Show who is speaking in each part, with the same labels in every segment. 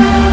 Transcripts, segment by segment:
Speaker 1: Can't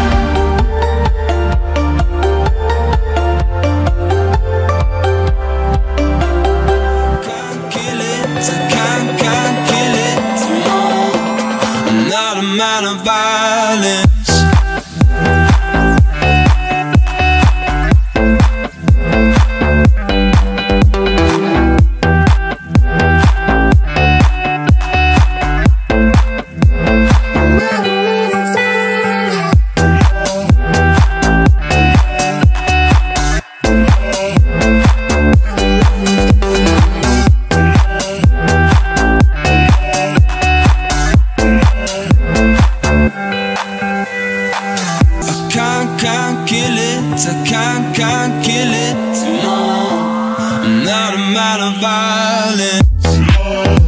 Speaker 1: I can't, can't kill it. No, I'm not a man of violence.
Speaker 2: You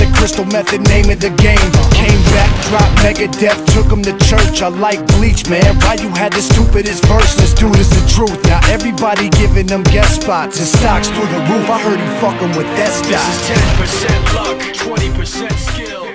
Speaker 3: the crystal method, name of the game. Came back, dropped Megadef, took him to church. I like Bleach, man. Why you had the stupidest verse, this dude is the truth. Now everybody giving them guest spots and stocks through the roof. I heard he fucking with that
Speaker 2: This is 10% luck, 20% skill.